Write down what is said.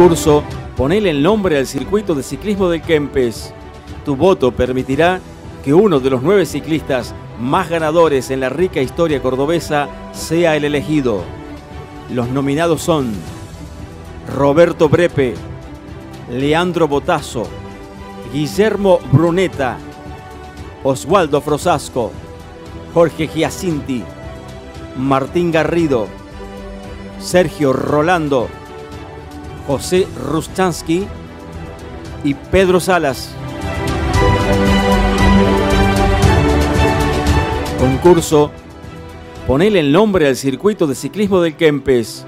Concurso Ponele el nombre al circuito de ciclismo del Kempes. Tu voto permitirá que uno de los nueve ciclistas más ganadores en la rica historia cordobesa sea el elegido. Los nominados son Roberto Brepe, Leandro Botazo, Guillermo Bruneta, Oswaldo Frosasco, Jorge Giacinti, Martín Garrido, Sergio Rolando, José Rustansky y Pedro Salas. Concurso Ponele el nombre al circuito de ciclismo del Kempes.